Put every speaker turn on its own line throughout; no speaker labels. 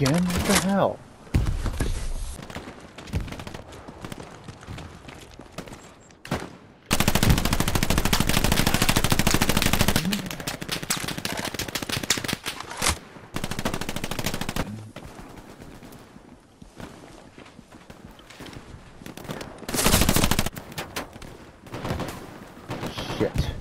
Again? What the hell? Shit.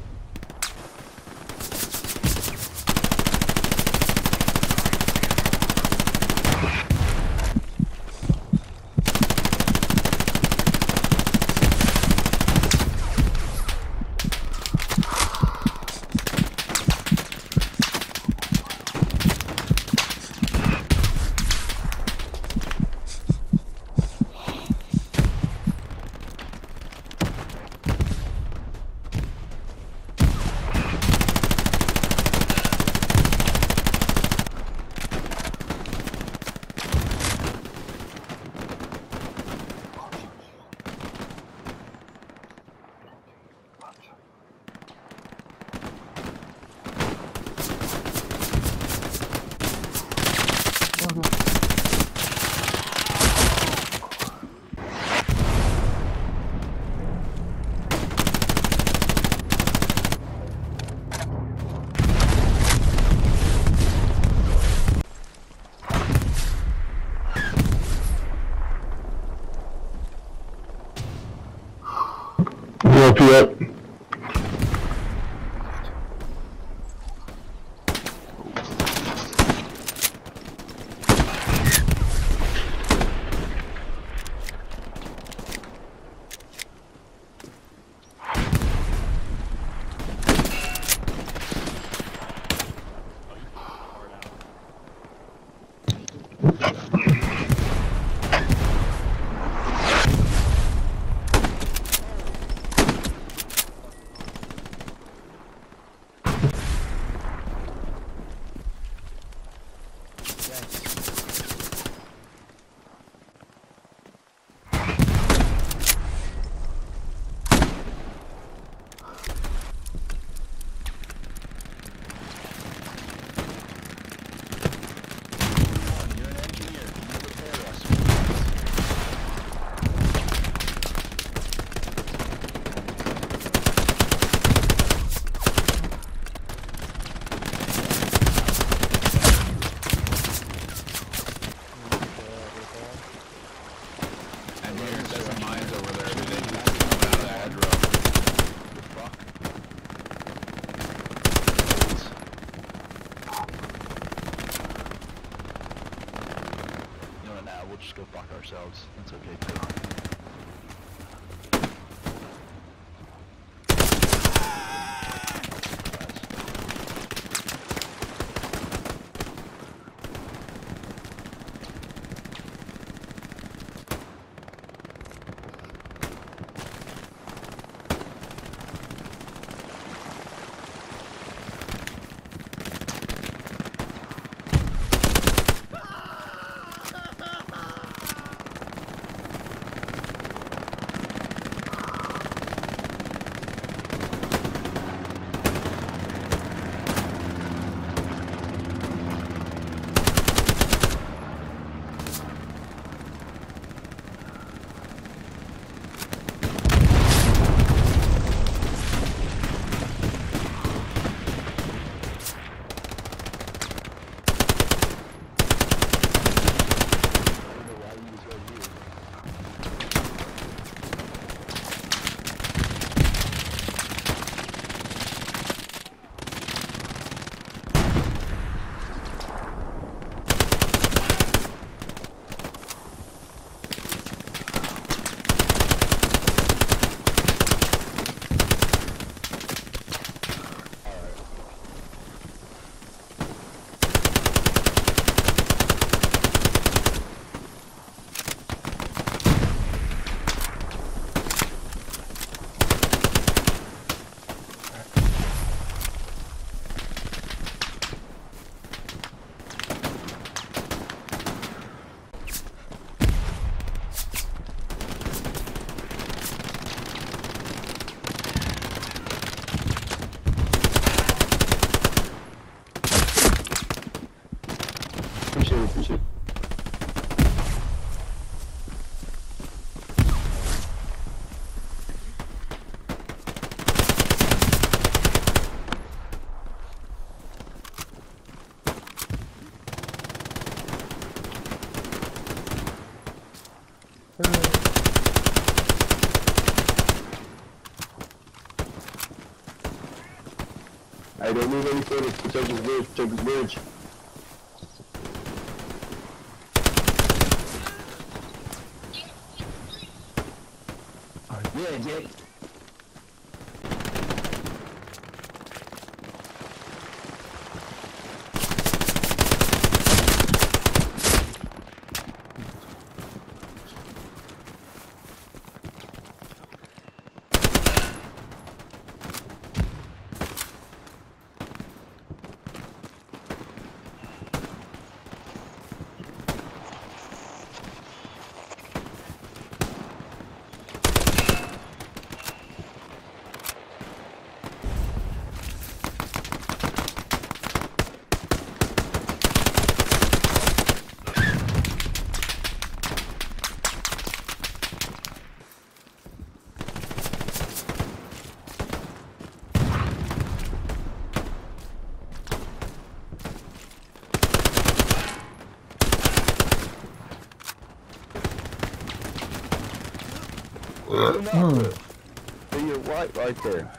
Don't move any further. Protect this bridge. Protect this bridge.
Yeah, Jake.
To your right, right there.